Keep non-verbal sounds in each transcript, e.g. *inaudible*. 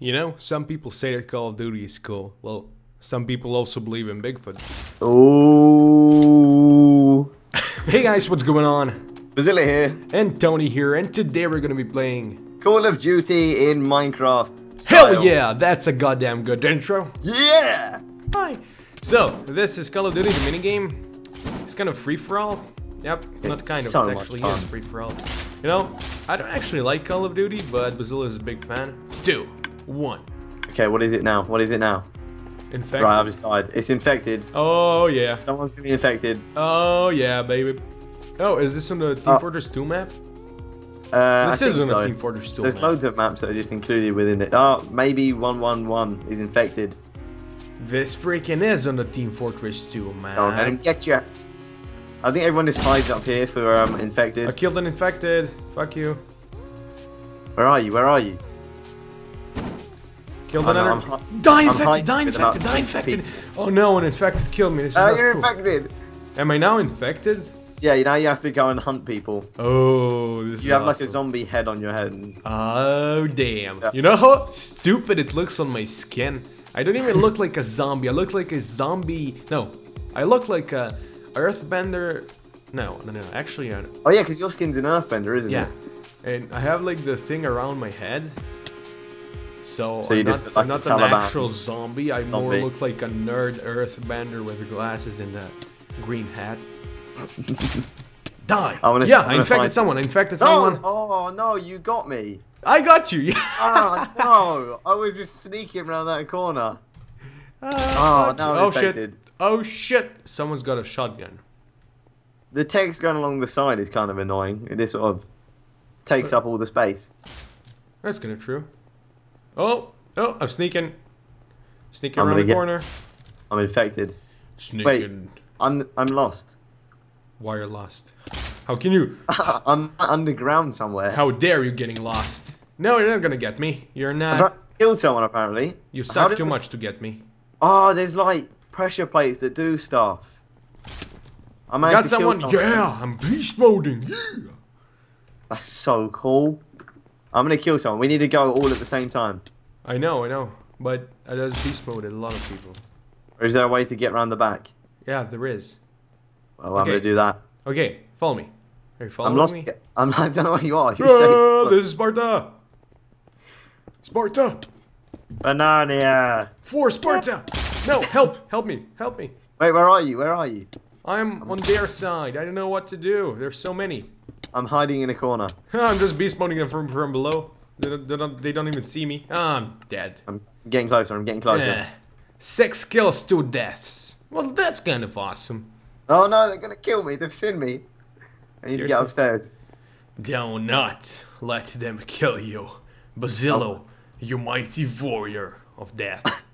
You know, some people say that Call of Duty is cool. Well, some people also believe in Bigfoot. Ooh. Hey guys, what's going on? Bazillau here. And Tony here, and today we're gonna be playing. Call of Duty in Minecraft. Hell yeah, that's a goddamn good intro. Yeah! Hi. So, this is Call of Duty, the minigame. It's kind of free for all. Yep, not It's kind of, so it actually is free for all. You know, I don't actually like Call of Duty, but Bazillau is a big fan. Two, one. Okay, what is it now? What is it now? In fact, Right, I've just died. It's infected. oh yeah, Someone's gonna be infected. oh yeah, baby. Oh, is this on the Team Oh. Fortress 2 map? Uh, This I is think on the. Team Fortress 2 There's map. loads of maps that are just included within it. Oh, maybe 111 is infected. This freaking is on the Team Fortress 2 map. Oh, let him get you. I think everyone just hides up here for um, infected. I killed an infected. Fuck you. Where are you? Where are you? Killed Oh, another. I'm die I'm infected, hiding die infected, die infected. Oh no, an infected killed me. This is Oh, you're cool. infected. Am I now infected? Yeah, now you have to go and hunt people. Oh, this is You have like a zombie head on your head. Oh damn! Yeah. You know how stupid it looks on my skin? I don't even look like a zombie. I look like a zombie. No, I look like a earthbender. No, no, no. Actually, I, Oh yeah, because your skin's an earthbender, isn't yeah. it? Yeah, and I have like the thing around my head. So, So I'm not, I'm not an actual zombie. I more look like a nerd earthbender with glasses and a green hat. *laughs* Die! I wanna- yeah, I I infected find- someone. I infected No! someone. Oh no, you got me. I got you. *laughs* Yeah. Oh no, I was just sneaking around that corner. Oh, Oh, now I'm oh shit! Oh shit! Someone's got a shotgun. The text going along the side is kind of annoying. It just sort of takes uh, up all the space. That's kind of true. Oh, oh! I'm sneaking, sneaking I'm around the get- corner. I'm infected. Sneaking. I'm I'm lost. Wire lost. How can you? *laughs* I'm underground somewhere. How dare you getting lost? No, you're not gonna get me. You're not. I've not. killed someone apparently. You suck too we- much to get me. Oh, there's like pressure plates that do stuff. I Got someone? someone. Yeah, I'm beast moding. Yeah. That's so cool. I'm gonna kill someone. We need to go all at the same time. I know, I know. But I just beast moded a lot of people. Or is there a way to get around the back? Yeah, there is. Well, I'm Okay. gonna do that. Okay, follow me. Are you following I'm lost. me? I'm, *laughs* I don't know where you are. You're Ah, safe. this is Sparta. Sparta. Banana. For Sparta. No, help, help me, help me. Wait, where are you? Where are you? I'm on their side. I don't know what to do. There's so many. I'm hiding in a corner. *laughs* I'm just beast moding them from from below. They don't, they don't, they don't even see me. I'm dead. I'm getting closer. I'm getting closer. Eh. Six kills, two deaths. Well, that's kind of awesome. Oh no, they're gonna kill me. They've seen me. I need to get upstairs. Do not let them kill you. Bazillau, you mighty warrior of death. *laughs*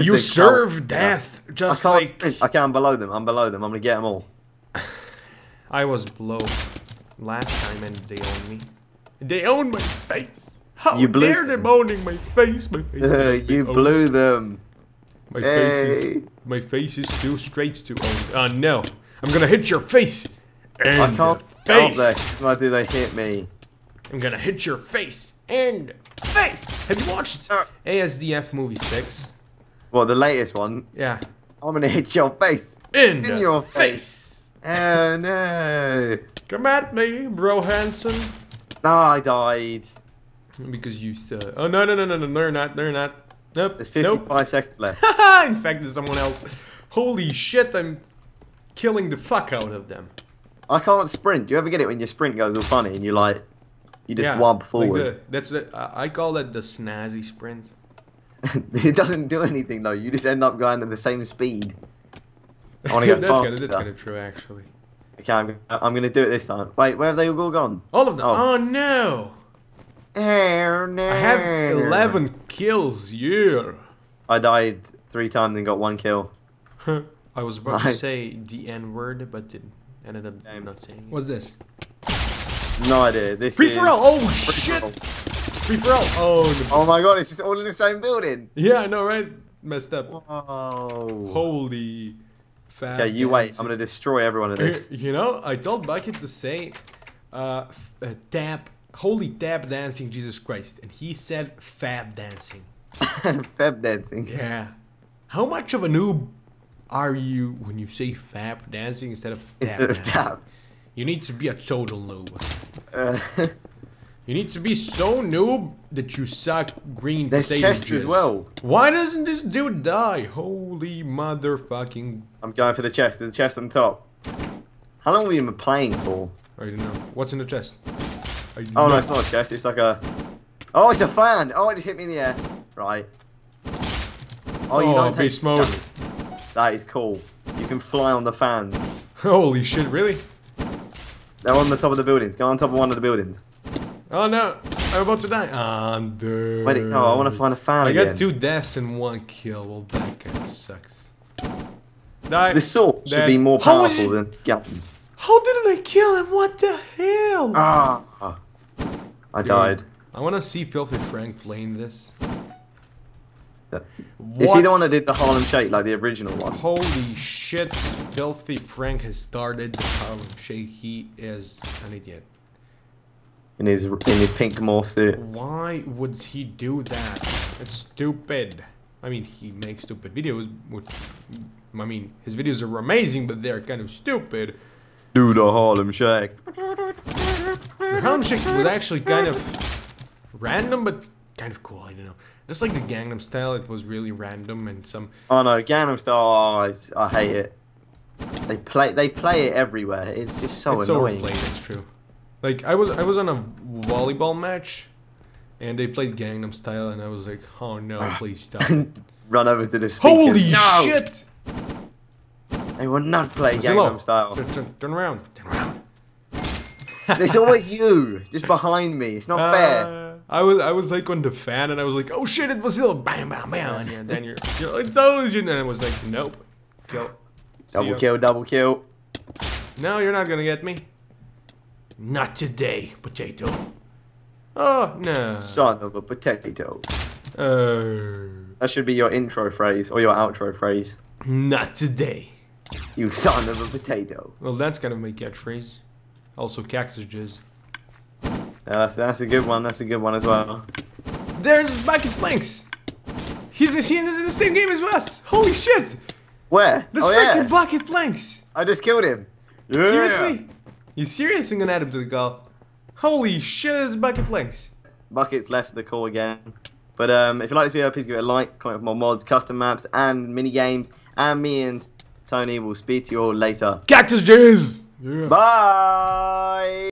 You serve death I just can't like sprint. Okay, I'm below them. I'm below them. I'm gonna get them all. I was below last time and they own me. They own my face. How You blew dare them owning my face? My face. *laughs* you owned. blew them. My face Hey. is my face is too straight to own. Oh no! I'm gonna hit your face. And I can't up face. there. Why do they hit me? I'm gonna hit your face and face. Have you watched Uh. ASDF movie six? Well, the latest one. Yeah. I'm gonna hit your face. In, In your face. Oh no. Come at me, bro Hanson. No, I died. Because you. Uh, oh no no no no no! They're not. They're not. Nope. There's Nope. 55 *laughs* seconds left. Haha! Infected someone else. Holy shit! I'm killing the fuck out of them. I can't sprint. Do you ever get it when your sprint goes all funny and you like, you just yeah. like forward? the- that's the. I I call that the snazzy sprint. *laughs* it doesn't do anything though. You just end up going at the same speed. I want to go that's faster. kind of that's kind of true actually. Okay, I'm, I'm gonna do it this time. Wait, where have they all gone? All of them. Oh. Oh, no! Oh no! I have 11 kills. Yeah. I died three times and got one kill. I was about to say the N word, but did ended up Damn. not saying it. What's this? No idea. This Free is... for all! Oh Free shit! for all. Free for all! Oh. Oh my god! It's just all in the same building. yeah, I know, right? Messed up. Whoa. Holy Okay, you wait. I'm gonna destroy everyone of this. *laughs* You know, I told Bucket to say, uh, uh, tap holy tap dancing, Jesus Christ. And he said fab dancing. *laughs* fab dancing. Yeah. How much of a noob are you when you say fab dancing instead of tap Instead of tap. You need to be a total noob. Uh, *laughs* You need to be so noob that you suck green There's potato chest as well. Why doesn't this dude die? Holy motherfucking... I'm going for the chest. There's a chest on top. How long have you been playing for? I don't know. What's in the chest? Oh no, it's not a chest. It's like a. Oh, it's a fan. Oh, it just hit me in the air. Right. Oh, you Oh, don't take mode. That is cool. You can fly on the fans. Holy shit, really? They're on the top of the buildings. Go on top of one of the buildings. Oh no, I'm about to die. I'm dead. Wait, no, I want to find a fan I again. got two deaths and one kill. Well, that kind of sucks. Die. The sword should be more powerful than guns. How didn't I kill him? What the hell? Ah. I died. I want to see Filthy Frank playing this. Is he the one that did the Harlem Shake, like the original one? Holy shit, Filthy Frank has started the Harlem Shake. He is an idiot. In his in his pink morph suit. Why would he do that? It's stupid. I mean, he makes stupid videos. Which, I mean, his videos are amazing, but they're kind of stupid. Do the Harlem Shake. The Harlem Shake was actually kind of random, but kind of cool. I don't know. Just like the Gangnam Style, it was really random and some. Oh no, Gangnam Style. Oh, it's- I hate it. They play they play it everywhere. It's just so it's annoying. overplayed. It's true. Like I was, I was on a volleyball match, and they played Gangnam Style, and I was like, oh no, please *laughs* stop. Run over to the speakers. Holy no! shit! They will not play Gangnam Style. Turn, turn, turn around. Turn around. *laughs* It's always you, just behind me. It's not fair. Uh, I was I was like on the fan and I was like, oh shit, it was Zillow. Bam, bam, bam. And then you're, you're like, told you. And I was like, nope. Kill. Double kill, double kill. No, you're not gonna get me. Not today, potato. Oh, no. Son of a potato. Uh, That should be your intro phrase or your outro phrase. not today. You son of a potato. Well, that's kind of my catchphrase. Also, cactus jizz. Yeah, that's that's a good one. That's a good one as well. There's Bucket Planks. He's, he's in the same game as us. Holy shit. Where? This oh freaking yeah, Bucket Planks. I just killed him. Yeah. Seriously? You serious? I'm gonna add him to the call. Holy shit, it's Bucket Planks. Buckets left the call again. But um, if you like this video, please give it a like, comment for more mods, custom maps, and mini games. And me and Tony will speak to you all later. Cactus jizz. Yeah. Bye.